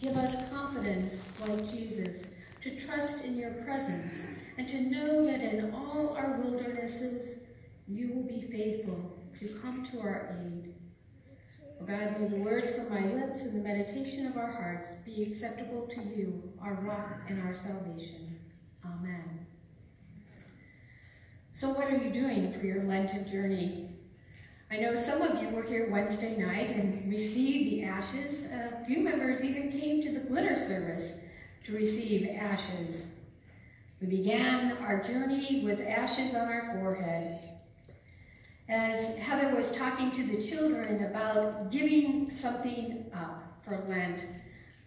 Give us confidence like Jesus to trust in your presence and to know that in all our wildernesses you will be faithful to come to our aid. O God, may the words from my lips and the meditation of our hearts be acceptable to you, our rock and our salvation. Amen. So what are you doing for your Lenten journey? I know some of you were here Wednesday night and received the ashes. Few members even came to the glitter service to receive ashes. We began our journey with ashes on our forehead. As Heather was talking to the children about giving something up for Lent,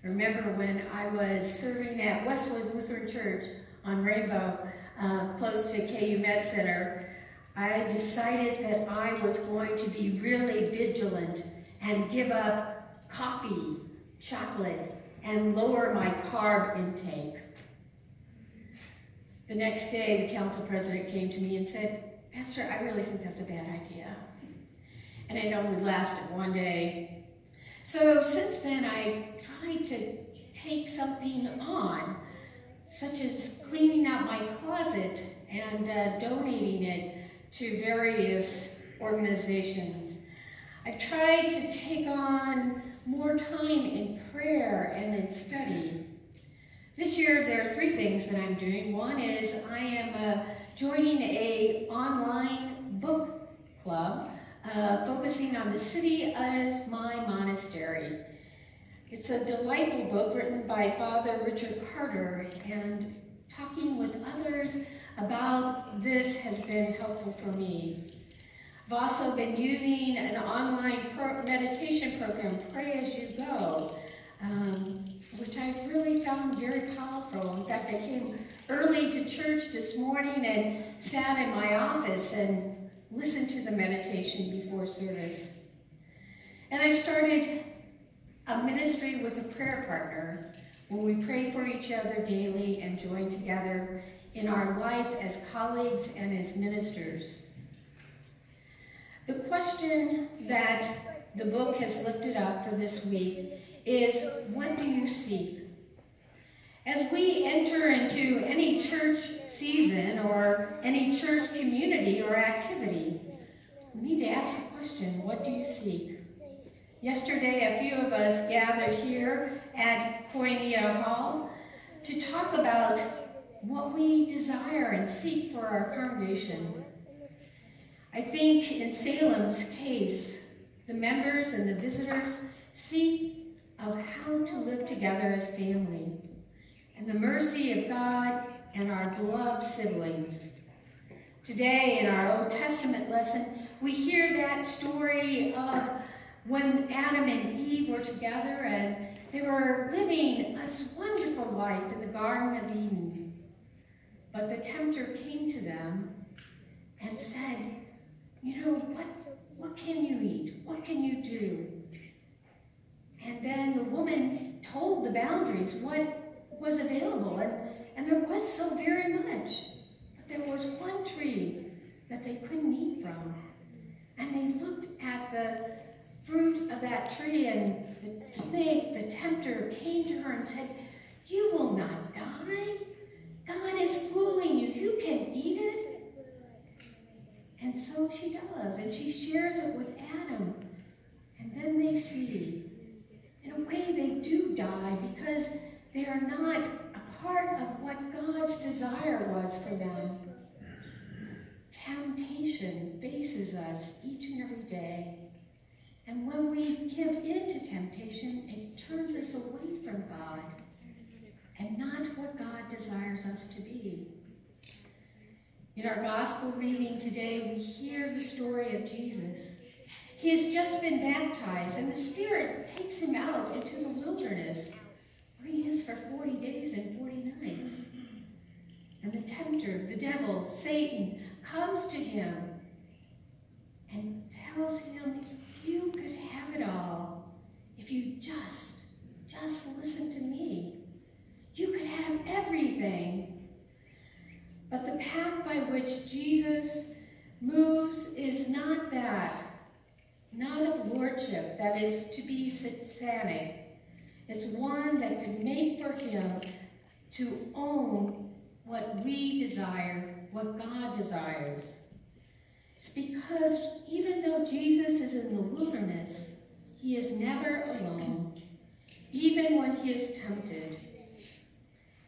remember when I was serving at Westwood Lutheran Church on Rainbow, uh, close to KU Med Center, I decided that I was going to be really vigilant and give up coffee, chocolate, and lower my carb intake. The next day, the council president came to me and said, Pastor, I really think that's a bad idea. And it only lasted one day. So since then, I've tried to take something on, such as cleaning out my closet and uh, donating it to various organizations. I've tried to take on more time in prayer and in study. This year, there are three things that I'm doing. One is I am uh, joining a online book club uh, focusing on the city as my monastery. It's a delightful book written by Father Richard Carter, and talking with others about this has been helpful for me. I've also been using an online pro meditation program, Pray As You Go, um, which I've really found very powerful. In fact, I came early to church this morning and sat in my office and listened to the meditation before service. And I've started a ministry with a prayer partner when we pray for each other daily and join together in our life as colleagues and as ministers. Question that the book has lifted up for this week is, what do you seek? As we enter into any church season or any church community or activity, we need to ask the question, what do you seek? Yesterday, a few of us gathered here at Koinonia Hall to talk about what we desire and seek for our congregation. I think in Salem's case, the members and the visitors seek of how to live together as family and the mercy of God and our beloved siblings. Today in our Old Testament lesson, we hear that story of when Adam and Eve were together and they were living this wonderful life in the Garden of Eden. But the tempter came to them and said, you know, what, what can you eat? What can you do? And then the woman told the boundaries what was available, and, and there was so very much. But there was one tree that they couldn't eat from. And they looked at the fruit of that tree, and the snake, the tempter, came to her and said, You will not die. God is fooling you. You can eat it. And so she does, and she shares it with Adam. And then they see, in a way, they do die because they are not a part of what God's desire was for them. Temptation faces us each and every day. And when we give in to temptation, it turns us away from God and not what God desires us to be. In our gospel reading today, we hear the story of Jesus. He has just been baptized, and the Spirit takes him out into the wilderness, he is for 40 days and 40 nights. And the tempter, the devil, Satan, comes to him and tells him you could have it all if you just, just listen to me. You could have everything. But the path by which Jesus moves is not that, not of lordship, that is to be satanic. It's one that could make for him to own what we desire, what God desires. It's because even though Jesus is in the wilderness, he is never alone, even when he is tempted.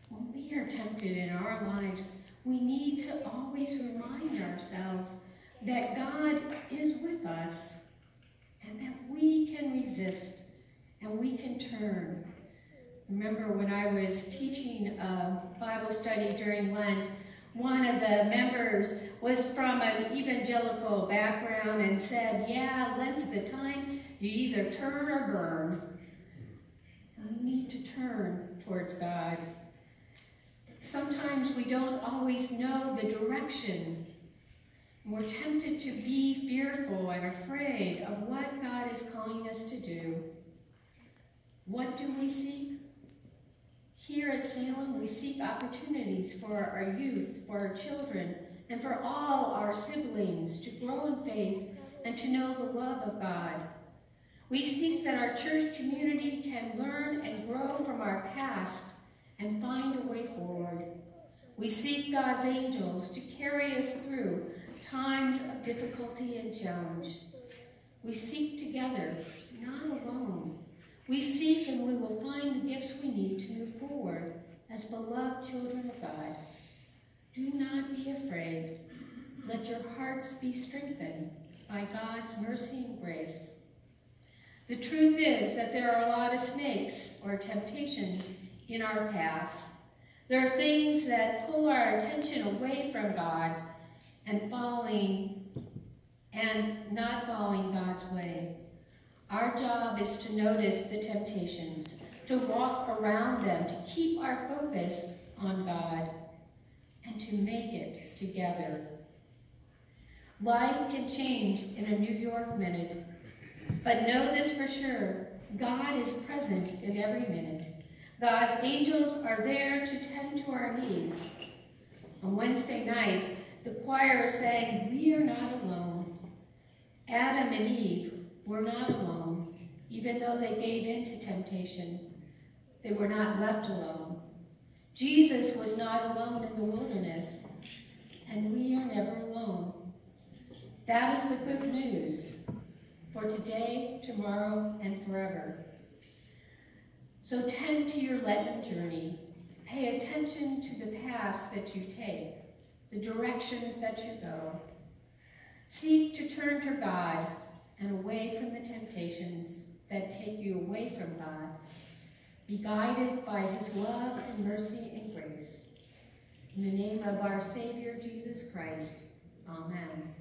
When we are tempted in our lives, we need to always remind ourselves that God is with us and that we can resist and we can turn. Remember when I was teaching a Bible study during Lent, one of the members was from an evangelical background and said, yeah, Lent's the time you either turn or burn. We need to turn towards God. Sometimes we don't always know the direction. We're tempted to be fearful and afraid of what God is calling us to do. What do we seek? Here at Salem, we seek opportunities for our youth, for our children, and for all our siblings to grow in faith and to know the love of God. We seek that our church community can learn and grow from our past and find a way forward. We seek God's angels to carry us through times of difficulty and challenge. We seek together, not alone. We seek and we will find the gifts we need to move forward as beloved children of God. Do not be afraid. Let your hearts be strengthened by God's mercy and grace. The truth is that there are a lot of snakes or temptations in our path. There are things that pull our attention away from God and following and not following God's way. Our job is to notice the temptations, to walk around them, to keep our focus on God, and to make it together. Life can change in a New York minute, but know this for sure, God is present in every minute. God's angels are there to tend to our needs. On Wednesday night, the choir sang, We are not alone. Adam and Eve were not alone, even though they gave in to temptation. They were not left alone. Jesus was not alone in the wilderness, and we are never alone. That is the good news for today, tomorrow, and forever. So tend to your Lenten journey. Pay attention to the paths that you take, the directions that you go. Seek to turn to God and away from the temptations that take you away from God. Be guided by his love and mercy and grace. In the name of our Savior, Jesus Christ, amen.